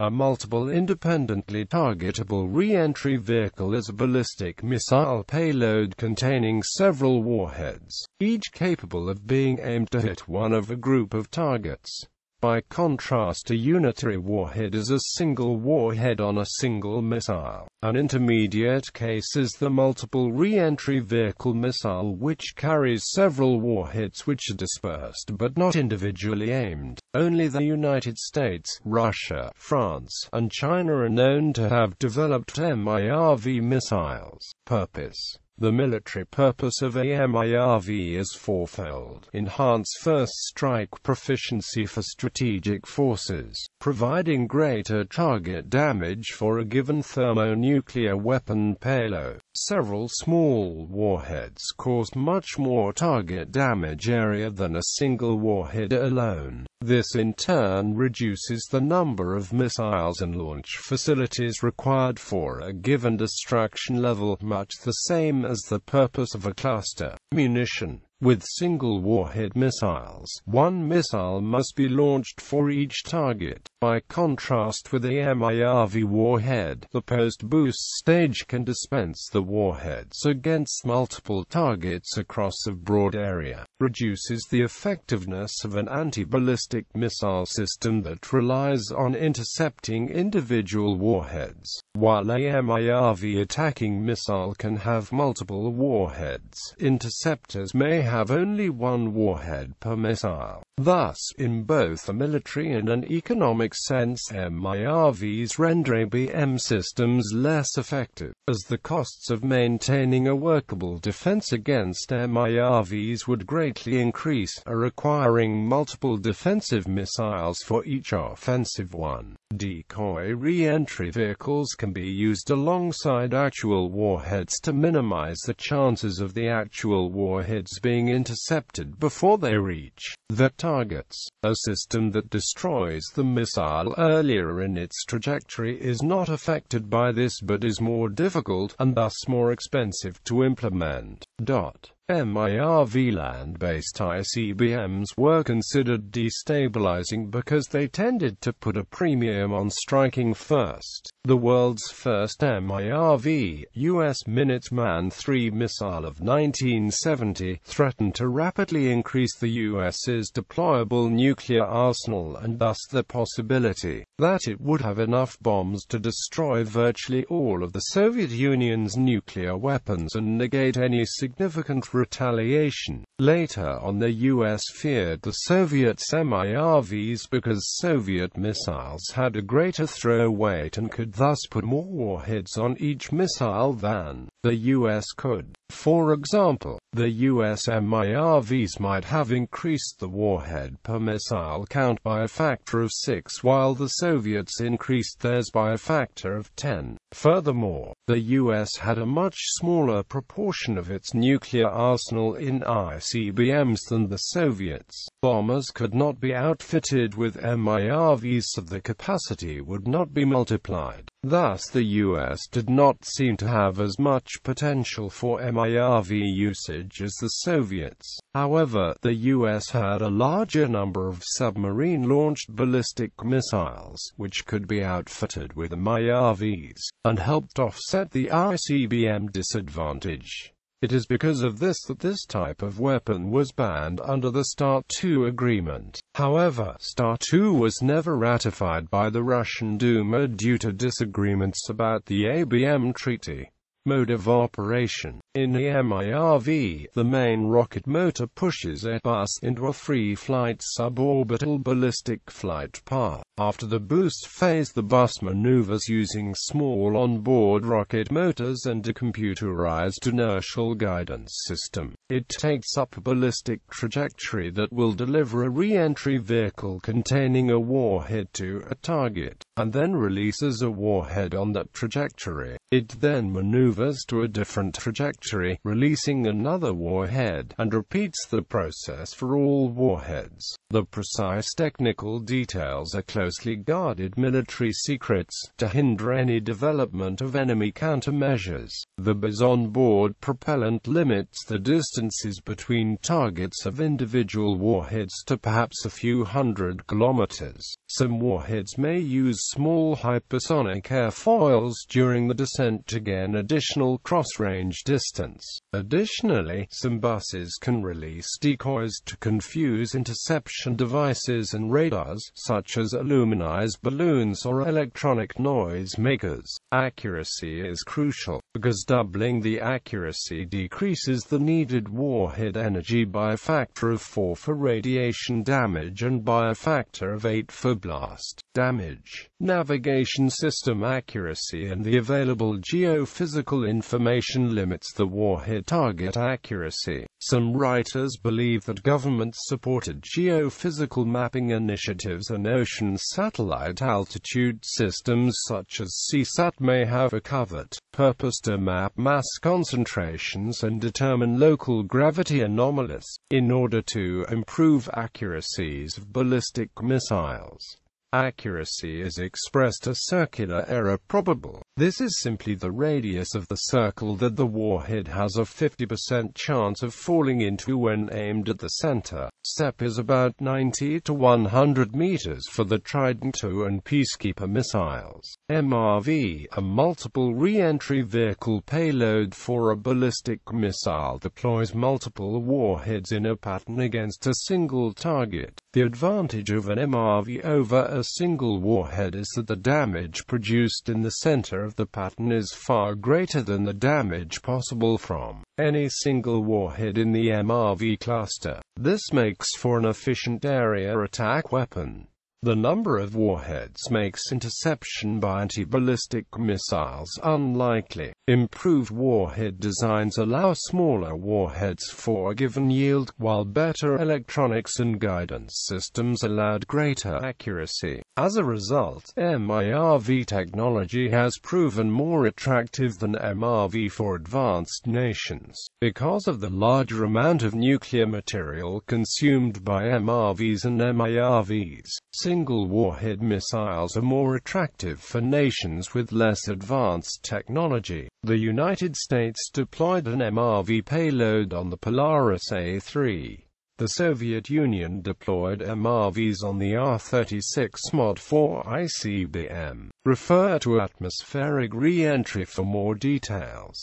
A multiple independently targetable re-entry vehicle is a ballistic missile payload containing several warheads, each capable of being aimed to hit one of a group of targets. By contrast a unitary warhead is a single warhead on a single missile. An intermediate case is the multiple re-entry vehicle missile which carries several warheads which are dispersed but not individually aimed. Only the United States, Russia, France, and China are known to have developed MIRV missiles. Purpose the military purpose of a MIRV is fourfold. Enhance first strike proficiency for strategic forces, providing greater target damage for a given thermonuclear weapon payload. Several small warheads cause much more target damage area than a single warhead alone. This in turn reduces the number of missiles and launch facilities required for a given destruction level, much the same as the purpose of a cluster. Munition with single warhead missiles, one missile must be launched for each target. By contrast with the MIRV warhead, the post-boost stage can dispense the warheads against multiple targets across a broad area, reduces the effectiveness of an anti-ballistic missile system that relies on intercepting individual warheads. While a MIRV attacking missile can have multiple warheads, interceptors may have only one warhead per missile. Thus, in both a military and an economic sense, MIRVs render ABM systems less effective, as the costs of maintaining a workable defense against MIRVs would greatly increase, requiring multiple defensive missiles for each offensive one. Decoy re-entry vehicles can be used alongside actual warheads to minimize the chances of the actual warheads being intercepted before they reach the targets. A system that destroys the missile earlier in its trajectory is not affected by this but is more difficult, and thus more expensive to implement. Dot. MIRV land-based ICBMs were considered destabilizing because they tended to put a premium on striking first. The world's first MIRV, U.S. Minuteman III missile of 1970, threatened to rapidly increase the U.S.'s deployable nuclear arsenal and thus the possibility that it would have enough bombs to destroy virtually all of the Soviet Union's nuclear weapons and negate any significant retaliation. Later on the US feared the Soviet MIRVs because Soviet missiles had a greater throw weight and could thus put more warheads on each missile than the US could. For example, the US MIRVs might have increased the warhead per missile count by a factor of 6 while the Soviets increased theirs by a factor of 10. Furthermore, the US had a much smaller proportion of its nuclear arsenal in ICBMs than the Soviets. Bombers could not be outfitted with MIRVs so the capacity would not be multiplied. Thus the US did not seem to have as much potential for MIRV usage as the Soviets. However, the US had a larger number of submarine-launched ballistic missiles, which could be outfitted with MIRVs, and helped offset the ICBM disadvantage. It is because of this that this type of weapon was banned under the START II agreement. However, START II was never ratified by the Russian Duma due to disagreements about the ABM treaty. Mode of operation In the MIRV, the main rocket motor pushes a bus into a free-flight suborbital ballistic flight path. After the boost phase the bus maneuvers using small onboard rocket motors and a computerized inertial guidance system. It takes up a ballistic trajectory that will deliver a re-entry vehicle containing a warhead to a target, and then releases a warhead on that trajectory. It then maneuvers to a different trajectory, releasing another warhead, and repeats the process for all warheads. The precise technical details are closely guarded military secrets, to hinder any development of enemy countermeasures. The BAS on-board propellant limits the distances between targets of individual warheads to perhaps a few hundred kilometers. Some warheads may use small hypersonic airfoils during the descent to gain additional cross-range distance. Additionally, some buses can release decoys to confuse interception devices and radars, such as aluminized balloons or electronic noise makers. Accuracy is crucial, because doubling the accuracy decreases the needed warhead energy by a factor of 4 for radiation damage and by a factor of 8 for blast damage. Navigation system accuracy and the available geophysical information limits the warhead target accuracy. Some writers believe that government-supported geophysical mapping initiatives and ocean satellite altitude systems such as CSAT may have a covert purpose to map mass concentrations and determine local gravity anomalies, in order to improve accuracies of ballistic missiles. Accuracy is expressed as circular error probable. This is simply the radius of the circle that the warhead has a 50% chance of falling into when aimed at the center. CEP is about 90 to 100 meters for the Trident II and Peacekeeper missiles. MRV, a multiple re-entry vehicle payload for a ballistic missile deploys multiple warheads in a pattern against a single target. The advantage of an MRV over a single warhead is that the damage produced in the center of the pattern is far greater than the damage possible from any single warhead in the MRV cluster. This makes for an efficient area attack weapon. The number of warheads makes interception by anti-ballistic missiles unlikely. Improved warhead designs allow smaller warheads for a given yield, while better electronics and guidance systems allowed greater accuracy. As a result, MIRV technology has proven more attractive than MRV for advanced nations. Because of the larger amount of nuclear material consumed by MRVs and MIRVs, single warhead missiles are more attractive for nations with less advanced technology. The United States deployed an MRV payload on the Polaris A-3. The Soviet Union deployed MRVs on the R-36 Mod 4 ICBM. Refer to atmospheric re-entry for more details.